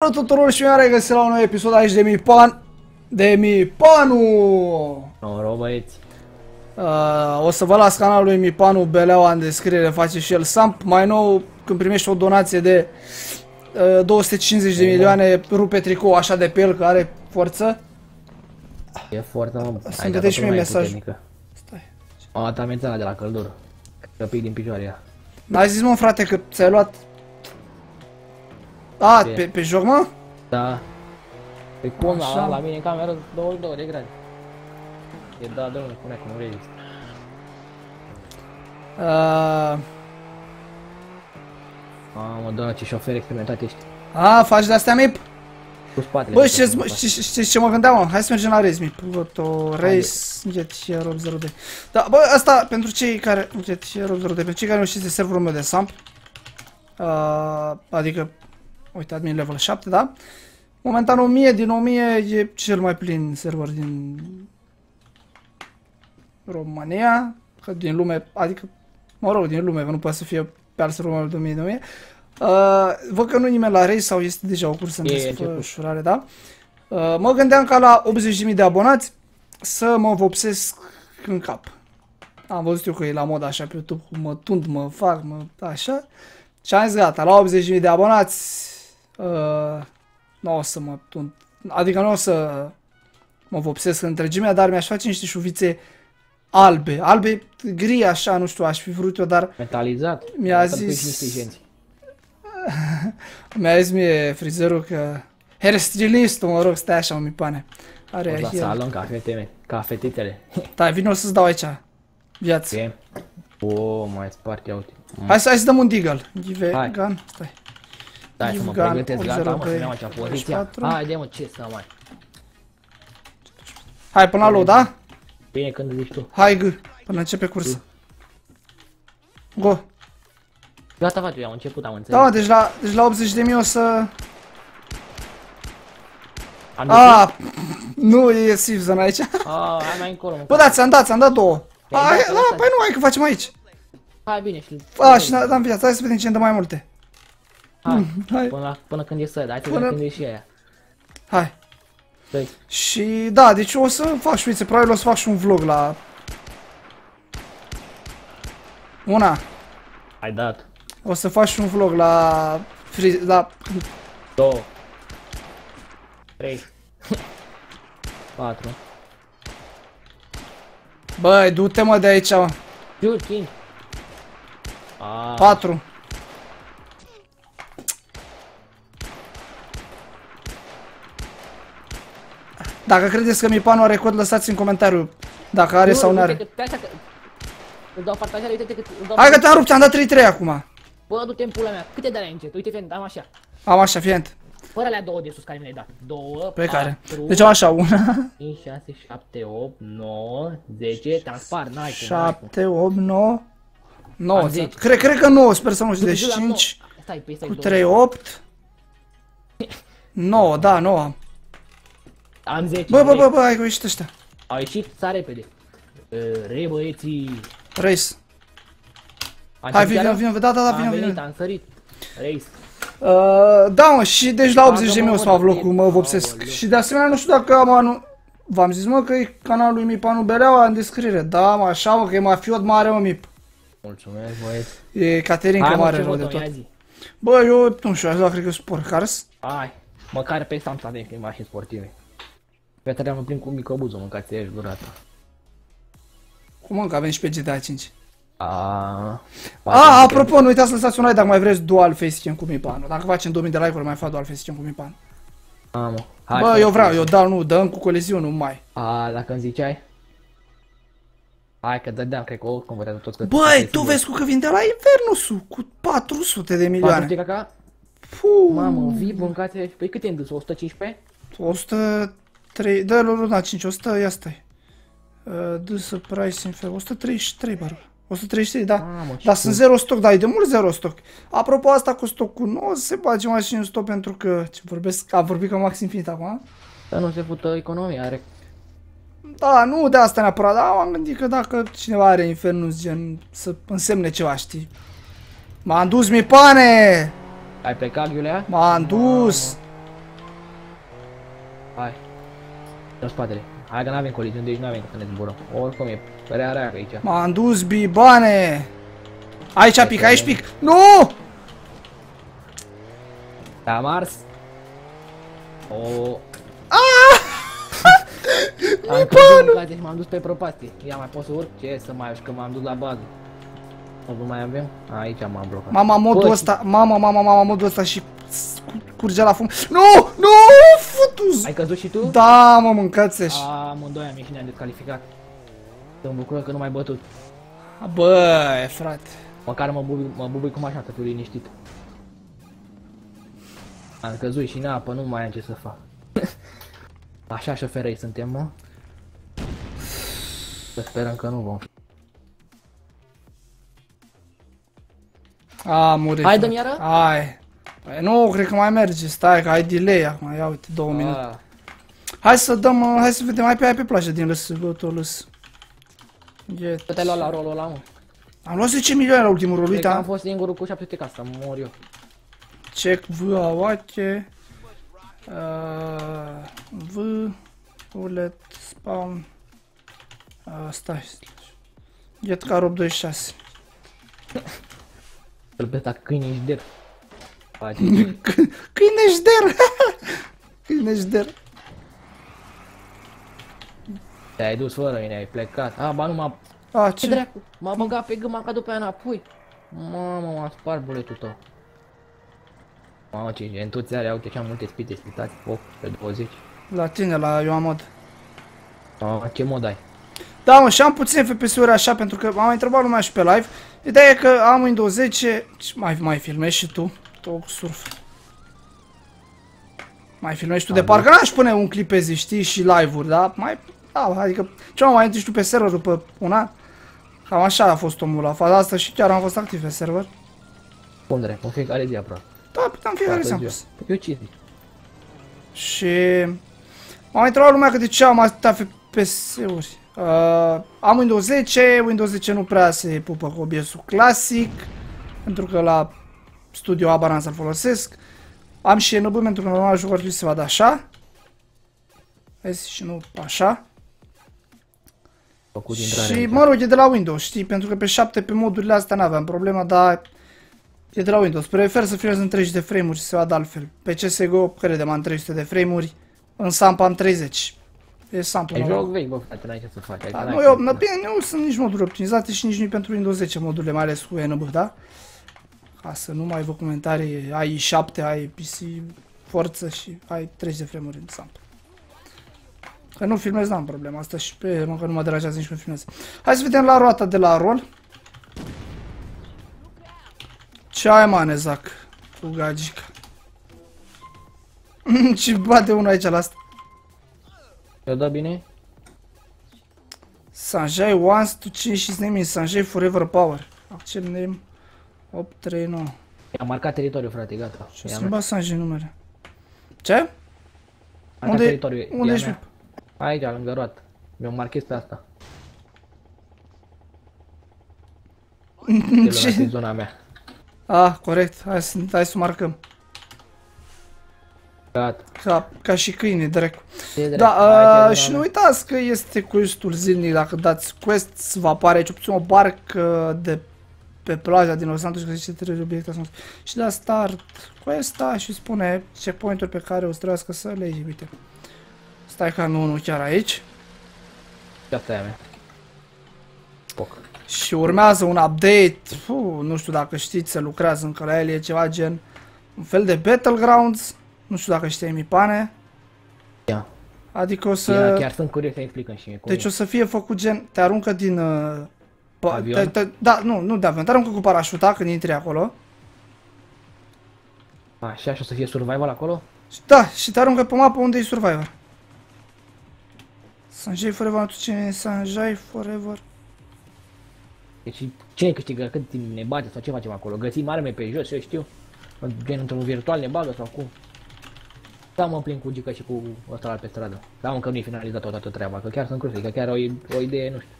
Salut tuturor și mi-am regăsit la un nou episod aici de Mipan De Mipanu Noroc băieți. uh, O să vă las canalul lui Mipanu Beleaua în descriere Face și el Samp Mai nou când primești o donație de uh, 250 de milioane Rupe tricou așa de pe el că are forță E foarte mă. Să-mi Ai dat vedeți și mie lumea mesaj. puternică. Stai O dată menționat de la căldură. Că pic din picioare ea. N-ai zis mă frate că ți-ai luat A, Ce? pe, pe joc mă? Da. Pe cum Așa. la, la mine în cameră 22 de grade. E da, domnule, spune că nu rezist. Uh, Mamă, doamne, ce șofer experimentat ești. a, faci de astea mip? Cu spatele. Bă, mi-a știți, făcut mă, știți, știți ce mă gândeam, mă? Hai să mergem la Race, mi Pluto, Race, Jet Hero 02. Da, bă, asta pentru cei care, Jet Hero 02, pentru cei care nu știți de serverul meu de Samp, uh, adică, uite, admin level 7, da? Momentan 1000 din 1000 e cel mai plin server din România, că din lume, adică, mă rog, din lume, că nu poate să fie pe alt server mai mult de 1000 de 1000. Uh, văd că nu nimeni la Race sau este deja o cursă în E început. desfășurare, da? Uh, mă gândeam ca la 80.000 de abonați să mă vopsesc în cap. Am văzut eu că e la mod așa pe YouTube, cum mă tund, mă fac, mă așa. Și am zis gata, la 80.000 de abonați uh, nu o să mă tund, adică nu o să mă vopsesc în întregimea, dar mi-aș face niște șuvițe albe, albe, gri așa, nu știu, aș fi vrut eu, dar Metalizat. Mi-a Să-mi pui zis- și niște genți. mi-a zis mie frizerul că hairstylistul, mă rog, stai așa, mă, mi pane. Are O la el. salon ca fetele. Ca fetițele. Da, vino să-ți dau aici. Viață. Ce? O, mai spart, ia uite. Hai să, hai să dăm un deagle. Give Hai. gun. Stai. Stai să mă Ivgan, pregătesc, gata, mă, să 82, iau aici poziția. 24. Haide, mă, ce să mai. Hai până la low, da? Bine când zici tu. Hai G. Până începe cursa. Go. Gata, face, eu am început, am Da, înțeles. mă, deci la, deci la 80 de mii o să... Am dus- A, nu e safe zone aici. Ah, hai mai încolo, mă. Bă, da, ți-am dat, ți-am dat două. Păi, Hai, da, da, lasă. păi nu, hai că facem aici. Hai bine și... A, și da, am viață, hai să vedem ce dă mai multe. Hai, mhm, hai. Până, la, până când e să, hai până... când e și aia. Hai. Deci. Și da, deci o să fac șuițe, probabil o să fac și un vlog la... Una. Ai dat. O să fac și un vlog la... Friz... la... Două. Trei. Patru. Băi, du-te mă de aici, mă. 5. 4. Dacă credeți că Mipanu are cod, lăsați în comentariu dacă are sau nu are. Uite că pe asta că... Îți dau partajare, uite că îți dau... Hai că te-am rupt, ți-am dat 3-3 acum. Bă, du-te în pula mea. Câte de la încet? Uite, fiind, am așa. Am așa, fient. Fără alea două de sus care mi le-ai dat. Două, Pe care? patru, Deci am așa, una, 5, 6, 7, 8, 9, 10, te-am spart, n-ai cum, n-ai cum. 7, 8, 9, 9. Am zece. Cred, cred că 9, sper să nu știu. Du-te Deci la nouă. 5 Stai, păi stai cu două. 3, 8. 9, da, 9 am. Am 10. Bă, bă, bă, bă, hai că ieșit ăștia. Au ieșit, sa repede. Uh, Re, băieții. Race. Am Hai, început vino, iară? vino, da, da, da, Am vino, venit, vino. am sărit. Race. Uh, da, mă, și deci la 80 de mii o să fac Bagă-mă, vlogul, mă mă, vopsesc. aoleu. Și de asemenea, nu știu dacă am anu... V-am zis, mă, că e canalul lui Mipanu Beleaua în descriere. Da, mă, așa, mă, că e mafiot mare, mă, Mip. Mulțumesc, băieți. E Caterinca Hai, mă, mare ce rău de votăm, tot. ia zi. Bă, eu, nu știu, aș lua, cred că sport cars. Hai. Măcar pe ăsta am să avem și mașini sportive. Pe care am plin cu microbuzul, mâncați ești durata. Cum mă, că avem și pe GTA 5. A, A apropo, nu uitați să lăsați un like dacă mai vreți dual facecam cu Mipano. Dacă facem 2000 de like-uri, mai fac dual facecam cu Mipano. Mamă. Hai, Bă, eu vreau, eu dau nu, dăm cu coleziu, nu mai. A, dacă îmi ziceai? Hai că dădeam, cred că oricum vă tot că... Băi, tu vezi cu că vindea la Invernusul cu 400 de milioane. 400 de caca? Puuu. Mamă, vii, mâncați, păi cât te-ai dus, 115? 100... 3, dă luna 5, 100, ia stai. Uh, this price in fair, 133 bară. 133, da. Mamă, Dar sunt zero stoc, da, e de mult zero stoc. Apropo, asta cu stocul nou se bage mai și în stoc pentru că, ce vorbesc, a vorbit ca Max Infinite acum. Dar nu se fută uh, economia, are da, nu de asta neapărat, dar am gândit că dacă cineva are Infernus, gen, să însemne ceva, știi? M-am dus, mi pane! Ai plecat, Iulea? M-am dus! Wow. În spatele. Hai că n-avem coliziuni, deci n-avem să ne zburăm. Oricum e prea rea aici. M-am dus, bibane! Aici pic, aici pic! Nu! Te-a mars? O... Am căzut în și m-am dus pe propastie. Ia mai pot să urc? Ce să mai urc că m-am dus la bază. Nu mai avem? Aici m-am blocat. Mama, modul Bă, ăsta, mama, mama, mama, modul ăsta și cu- curgea la fum. Nu! Nu! Futus! Ai căzut și tu? Da, mă, mâncați -și. A, amândoi am ieșit, ne-am descalificat. Sunt bucură că nu mai bătut. Bă, frate. Măcar mă bubui, mă bubui cu mașina, să fiu liniștit. Am căzut și în apă, nu mai am ce să fac. Așa șoferei suntem, mă. Să sperăm că nu vom fi. A, murit. Hai, frate. dăm iară? Hai. Păi nu, cred că mai merge. Stai, că ai delay acum. Ia uite, două minute. Ah, Hai să dăm, uh, hai să vedem, hai pe, hai pe plajă din lăs, tot lăs. Get. Te-ai luat la rolul ăla, mă. Am luat 10 milioane la ultimul rol, Cred uite, că am am fost singurul cu 700 ca să mor eu. check V, aoache. Uh, v, bullet, spawn. Uh, stai. Get car 826. Îl pe ăsta câine și der. Face. Câine șder! Câine șder. Te-ai dus fără mine, ai plecat. A, ba nu m-a... A, Ce ce? dracu? M-a băgat pe gât, m-a căzut pe aia înapoi. Mamă, m-a spart buletul tău. Mamă, ce gentuți are, uite așa multe spite spitați, foc, pe 20. La tine, la eu am mod. Mamă, ce mod ai? Da, mă, și am puține FPS-uri așa, pentru că m-a mai întrebat lumea și pe live. Ideea e că am Windows 10, și mai, mai filmezi și tu, tu cu surf. Mai filmezi tu de parcă n-aș pune un clip pe zi, știi, și live-uri, da? Mai, da, adică, ce mai intri și tu pe server după un an? Cam așa a fost omul la faza asta și chiar am fost activ pe server. Cum drept, în fiecare zi aproape. Da, puteam fiecare zi am Toată pus. ziua. Eu ce zic? Și m-a mai întrebat lumea că de ce am atâta FPS-uri. Uh, am Windows 10, Windows 10 nu prea se pupă cu OBS-ul clasic, pentru că la studio habar n-am să-l folosesc. Am și NB pentru că normal jocul ar trebui să se vadă așa. Vezi, și nu așa. Făcut intrare. Și aici. mă rog, e de la Windows, știi? Pentru că pe 7 pe modurile astea n-aveam problema, dar e de la Windows. Prefer să filmez în 30 de frame-uri și se vadă altfel. Pe CSGO, credem, am 300 de frame-uri, în Samp am 30. E Samp E normal. joc vechi, bă, frate, n-ai ce să faci. Da, adică nu, n-ai eu, cum na, să- bine, nu sunt nici moduri optimizate și nici nu pentru Windows 10 modurile, mai ales cu NB, da? Ca să nu mai văd comentarii, ai 7, ai PC forță și ai 30 de frame-uri în Samp. Că nu filmez, n-am problema asta și pe mă, că nu mă deranjează nici când filmez. Hai să vedem la roata de la rol. Ce ai, mane, Zac? Cu gagica. Ce bate unul aici la asta. Eu dă bine? Sanjay wants to change his name in Sanjay Forever Power. Accept name 839. Am marcat teritoriul, frate, gata. Și-a E a mea. schimbat Sanjay numele. Ce? Marcat Unde, teritoriul, e unde a ești? mea. Aici, lângă roată. Mi-o marchez pe asta. Ce? Ce? În zona mea. Ah, corect. Hai să, hai să marcăm. Gata. Ca, ca și câine, dracu. Ce drept, Da, aici e uh, zona și mea. nu uitați că este questul zilnic. Dacă dați quest, vă apare aici opțiune o barcă de pe plaja din Los Santos, că zice trei obiecte ascuns. Și da start questa și spune checkpoint-uri pe care o să trebuiască să le iei. Uite. Stai ca nu, nu chiar aici. Și asta e a mea. Poc. Și urmează un update, Puh, nu știu dacă știți, se lucrează încă la el, e ceva gen un fel de Battlegrounds, nu știu dacă știi Mipane, Ia. adică o Să... să... Chiar sunt curios să explicăm și mie cum Deci e. o să fie făcut gen, te aruncă din... Uh, pa, Avion? te, te, da, nu, nu de avion, te aruncă cu parașuta când intri acolo. Așa, și o să fie survival acolo? Și, da, și te aruncă pe mapă unde e Survivor. Sanjay Forever, tu cine e Sanjay Forever? Deci cine câștigă, cât timp ne bate sau ce facem acolo? Găsim arme pe jos, eu știu. Gen într-un virtual ne bagă sau cum? Da, mă plin cu Gica și cu ăsta la pe stradă. Da, mă, că nu e finalizat toată treaba, că chiar sunt curios, că chiar o, o idee, nu știu.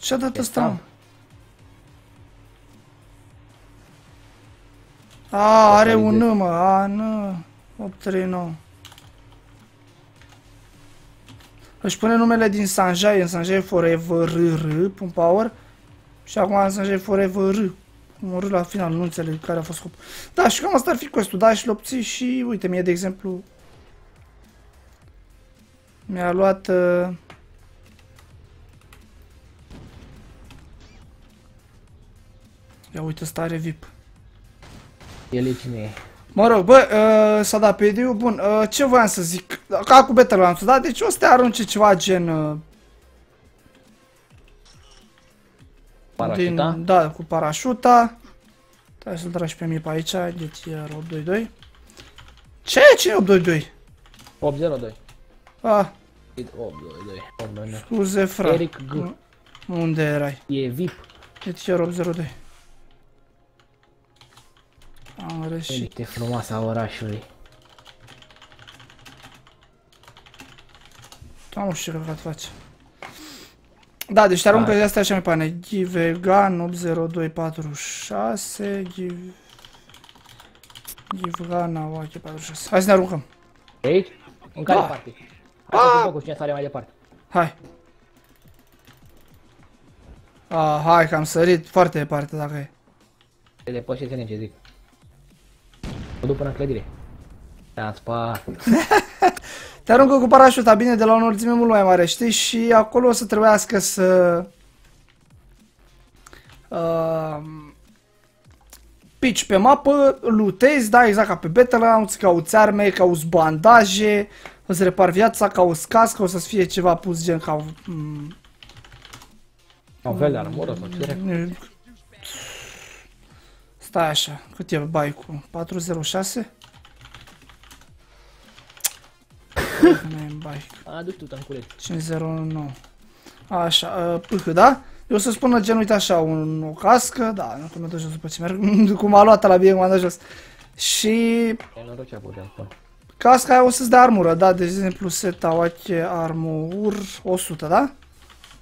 Ce-a dat E ăsta, A, are un Actualizez. N, mă, a, N, 839. Își pune numele din Sanjay în Sanjay Forever R, R, pun power. Și acum în Sanjay Forever R. Un R la final, nu înțeleg care a fost scop. Da, și cam asta ar fi quest da, și l obții și uite, mie de exemplu mi-a luat uh, Ia uite, ăsta are VIP. El e cine e. Mă rog, bă, uh, s-a dat pe Ediu, bun, uh, ce voiam să zic, ca cu Battlegrounds, da? Deci o să te arunce ceva gen... Uh, Parașuta? Din, da, cu parașuta. Hai să-l tragi pe mine pe aici, deci iar 822. Ce? Cine 822? 802. Ah, 822. 822. scuze, fra. Eric G. Unde erai? E VIP. Deci iar 802. Am greșit. Uite frumoasa orașului. Da, nu știu ce căcat face. Da, deci te aruncă Hai. de astea așa mai pane. Givegan 80246 Give... Givegan Awake 46 Hai să ne aruncăm. De aici? În care Da. parte? Hai să vedem cu cine sare mai departe. Hai. Ah, hai că am sărit foarte departe dacă e. Te depășește în ce zic. Mă duc până în clădire. Te-am spart. Te aruncă cu parașuta bine de la o înălțime mult mai mare, știi? Și acolo o să trebuiască să... Uh, pici pe mapă, lutezi, da, exact ca pe Battlegrounds, cauți arme, cauți bandaje, îți repar viața, cauți cască, o să fie ceva pus gen ca... mm, Un fel de armură sau ce dracu. Stai așa, cât e bike-ul? 406? Nu e în bike. Adu tu tanculeț. 509. Așa, uh, pâhă, da? Eu o să spună gen, uite așa, un, o cască, da, nu că mă duc jos după ce merg, cum a luat la bine, m-a dat jos. Și E norocea puteam spune. casca aia o să-ți dea armură, da? De exemplu, set Awake Armor 100, da?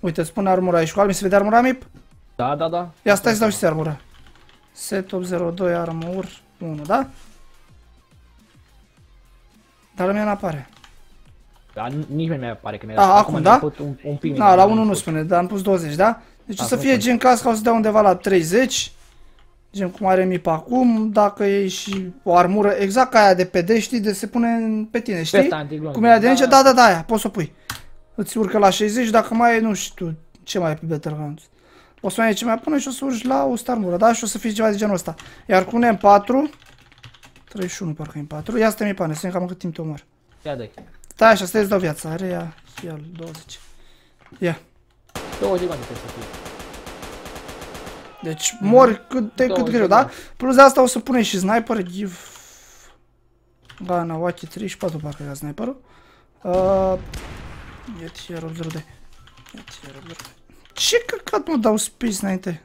Uite, spune armura aici, cu mi se vede armura MIP? Da, da, da. Ia stai să dau și ție armura. Set 802 Armor 1, da? Dar la mine n-apare. Dar nici nu mi pare că mi-a A, acum, da? Un, un pic Na, la 1 nu spune, dar am pus 20, da? Deci o să Acum fie spune. gen casca, o să dea undeva la 30. Gen cum are MIP acum, dacă e și o armură exact ca aia de PD, știi, de se pune în- pe tine, știi? Pesta antiglonț. Cum era de Da, nici, da, da, da, aia, poți să o pui. Îți urcă la 60, dacă mai e, nu știu, ce mai e pe Battlegrounds. O să mai e ce mai pune și o să urci la 100 armură, da? Și o să fie ceva de genul ăsta. Iar cu un M4, 31 parcă e M4, ia stai mi pane, să vedem cam cât timp te omor. Ia dai. Stai așa, stai să dau viața, are ea, ia 20. Ia. 20 secunde trebuie să fie. Deci mori cât, de cât 20 greu, da? Plus de asta o să punem și sniper, give... Gana, Wacky 34 parcă era sniperul. Uh, ia iar 82. Ia iar 82. Ce căcat mă dau space înainte?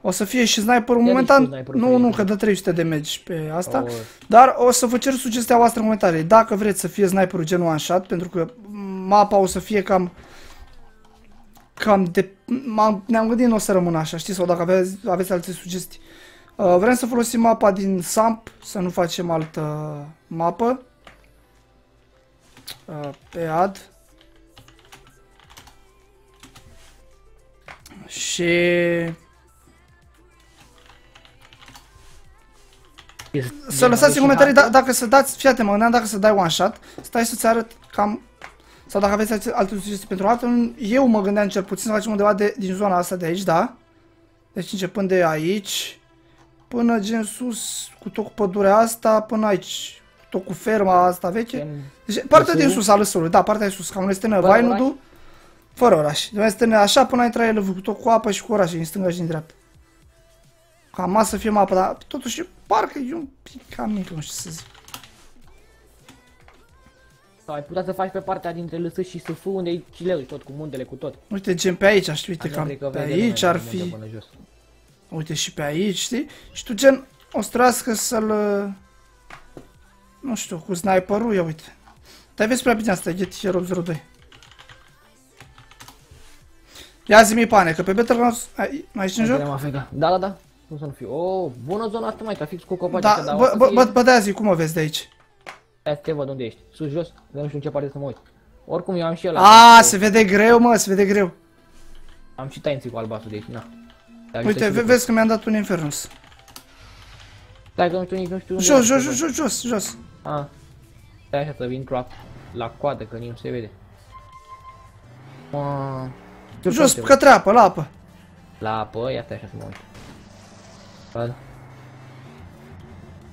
O să fie și sniperul Ia momentan, nici tu sniperul nu, pe nu, el. că dă 300 de megi pe asta. O, Dar o să vă cer sugestia voastră în comentarii. Dacă vreți să fie sniperul gen one shot, pentru că mapa o să fie cam... Cam de... m-am- Ne-am gândit nu o să rămână așa, știți? Sau dacă aveți, aveți alte sugestii. Uh, vrem să folosim mapa din SAMP, să nu facem altă mapă. Uh, pe ad. Și... este- Să lăsați în comentarii da, dacă să dați, fii atent, mă gândeam dacă să dai one shot, stai să-ți arăt cam, sau dacă aveți alte- alte sugestii pentru altul, eu mă gândeam cel puțin să facem undeva de, din zona asta de aici, da? Deci începând de aici, până gen sus, cu tot cu pădurea asta, până aici, tot cu ferma asta veche. Gen- Deci partea din Lăsărul? sus a lăsului, da, partea de sus, cam unde este Fără Vainudul, fără oraș. Deci este așa până a intra el cu tot cu apă și cu oraș, din stânga și din dreapta. Cam masă să fie mapă, dar totuși parcă e un pic cam mic, nu știu ce să zic. Sau ai putea să faci pe partea dintre lăsă și SF unde e chileu tot cu muntele cu tot. Uite, gen pe aici, știi, uite, Așa cam cred că pe vede aici lumea ar de munte fi, până jos. uite și pe aici, știi? Și tu gen o să trebuiască să-l, nu știu, cu sniperul, ia uite. Dar vezi prea bine asta, Get Hero 02. Ia zi-mi pane, că pe Battlegrounds, ai, mai ești în joc? Am Africa. Da, da, da. Cum să nu fiu? Oh, bună zona asta, mai, ca fix cu copaci. Da, dar o bă, să bă, fie- bă, bă, da, zi, cum o vezi de aici? Hai să te văd unde ești. Sus, jos, nu știu în ce parte să mă uit. Oricum eu am și ăla. A, se vede greu, mă, se vede greu. Am și tainții cu albastru, deci na. Dar Uite, uite ve- vezi că mi-am dat un infernus. Stai că nu știu nici, nu știu unde Jos, e. jos, jos, jos, jos, jos. A. Stai așa să vin la, la coadă, că nici nu se vede. Mă... Jos, către apă, la apă. La apă, ia stai așa să mă uit. Văd.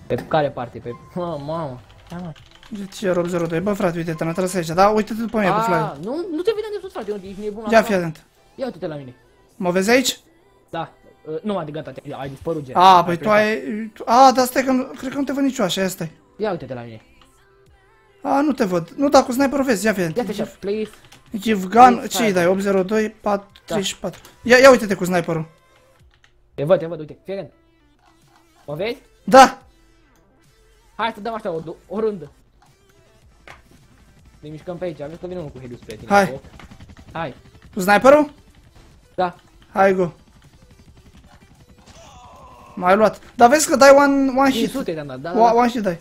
Pe care parte? Pe... Mă, mamă. Ia, mă. Deci e rob 02. Bă, frate, uite, te-am tras aici. Da, uite-te după mine, pe Flaviu. Ah, nu, nu te vedeam de sus, frate, nu ești nebun Ia acum. fi atent. Ia uite-te la mine. Mă vezi aici? Da. Uh, nu, adică gata, te- ai dispărut gen. A, păi tu plecat. ai... tu- A, dar stai că nu, cred că nu te văd nicio așa, ia stai. Ia uite-te la mine. A, nu te văd. Nu, da, cu sniperul vezi, ia fi Ia te atent. așa, please. Give gun, Please, ce hai. îi dai? 802 434. Ia, ia uite-te cu sniperul. Te văd, te văd, uite, fii atent. Mă vezi? Da! Hai să dăm așa o, du- o rundă. Ne mișcăm pe aici, vezi că vine unul cu heliu spre tine. Hai. Hop. Hai. Cu sniperul? Da. Hai, go. M-ai luat. Dar vezi că dai one, one hit. 500 te-am dat, da, da, One, da. one hit dai.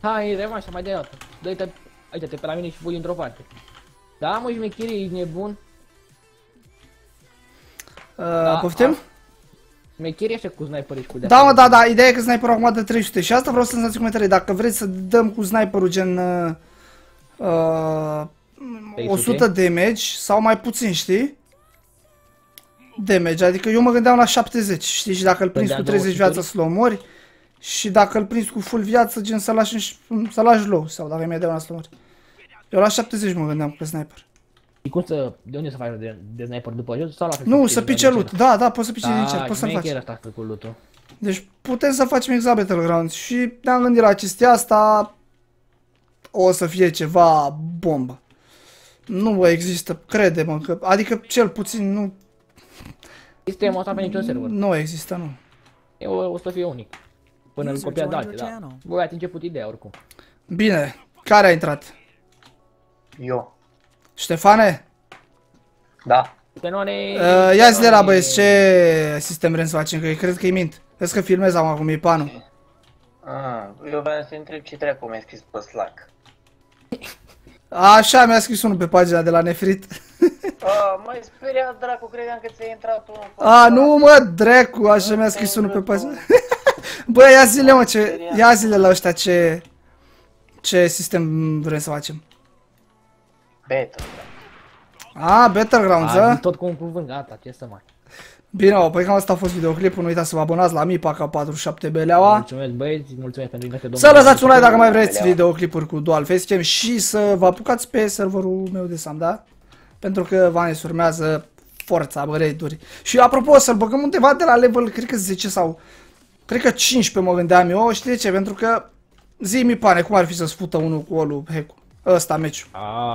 Hai, revanșa, mai de dată. Dă-te, uite-te pe la mine și fui într-o parte. Da, mă, șmecherie, ești nebun. Uh, poftim? a- Șmecherie așa cu sniper și cu de Da, mă, da, da, ideea e că sniperul acum de 300 și asta vreau să lăsați comentarii. Dacă vreți să dăm cu sniperul gen uh, uh, 300? 100 damage sau mai puțin, știi? Damage, adică eu mă gândeam la 70, știi? Și dacă îl prinzi cu Păi, da, 30 200? viață să-l omori și dacă îl prinzi cu full viață, gen să lași, în- să lași low sau dacă mi-ai de una să-l omori. Eu la 70 mă gândeam cu sniper. Și cum să, de unde să faci de, de sniper după jos sau la fel? Nu, pici să de pice la loot. cel? Da, da, poți să pici din Da, cer, poți să-l faci. șmecher asta cu loot Deci putem să facem exact Battlegrounds și ne-am gândit la chestia asta o să fie ceva bombă. Nu există, crede-mă, că, adică cel puțin nu, Sistemul ăsta pe niciun server. nu există, nu. E o, o să fie unic. Până îl User copia de joined alte, your da. channel. Voi ați început ideea oricum. Bine, care a intrat? Eu. Ștefane? Da. Tenone... Uh, ia zi de la băieți, ce sistem vrem să facem, că cred că-i mint. Vezi că filmez acum cu Mipanu. Ah, eu vreau să întreb ce dracu mi-a scris pe Slack. Așa mi-a scris unul pe pagina de la Nefrit. Ah, mai speriat dracu, credeam că ți-a intrat unul pe A, Slack. nu mă, dracu, așa mi-a scris unul pe pagina. Bă, ia zile mă, ce, ia zile la ăștia ce, ce sistem vrem să facem. Beta. A, Battlegrounds, A, a? zis tot cu un cuvânt, gata, ce să mai. Bine, o, păi cam asta a fost videoclipul, nu uitați să vă abonați la Mipa ca 47 beleaua. Mulțumesc băieți, mulțumesc pentru dintre Să lăsați un like dacă mai vreți videoclipuri cu dual facecam și să vă apucați pe serverul meu de Sam, da? Pentru că Vanes urmează forța, bă, raid-uri. Și apropo, să-l băgăm undeva de la level, cred că 10 sau... Cred că 15 mă gândeam eu, știi de ce? Pentru că zi mi pane, cum ar fi să spută unul cu olul hecu. Ăsta meciul.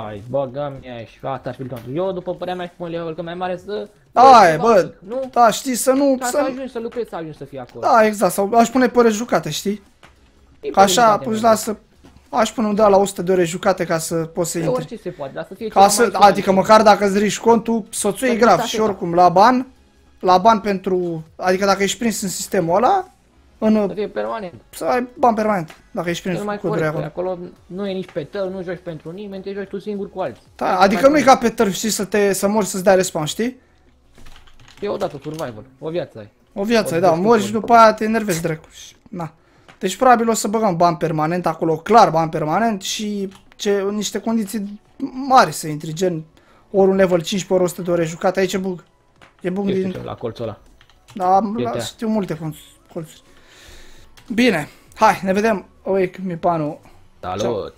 Ai, băgăm ea și gata, aș fi contul. Eu, după părerea mea, și cu un level că mai mare să... Ai, să bă, fac, Nu? da, știi, să nu... Ca să Să... ajungi să lucrezi, să ajungi să fii acolo. Da, exact, sau aș pune pe ore jucate, știi? E Ca așa, posibilitate, pus mă. la să... Aș pune undeva la 100 de ore jucate ca să poți să E intri. orice se poate, dar să fie Ca ceva să, mai ușor. adică măcar dacă îți riști contul, soțul e Să grav fii și atâta. oricum la ban, la ban pentru, adică dacă ești prins în sistemul ăla, Să în, fie permanent. să ai ban permanent, dacă ești prins Cel cu mai codurile corect, acolo. acolo nu e nici pe tău, nu joci pentru nimeni, te joci tu singur cu alții. Da, adică nu e ca pe tărf, știi, să te, să mori să-ți dea respawn, știi? E odată survival, o viață ai. O viață, O da, viață mori și bună. după aia te enervezi dracu. și- Na. Deci probabil o să băgăm ban permanent acolo, clar ban permanent și ce, niște condiții mari să intri, gen ori un level 15, ori 100 de ore jucate, aici e bug. E bug Eu din... știu, la colțul ăla. Da, am- la, GTA. știu multe colț- colțuri. Bine, hai, ne vedem. Oi, mi panu. Salut!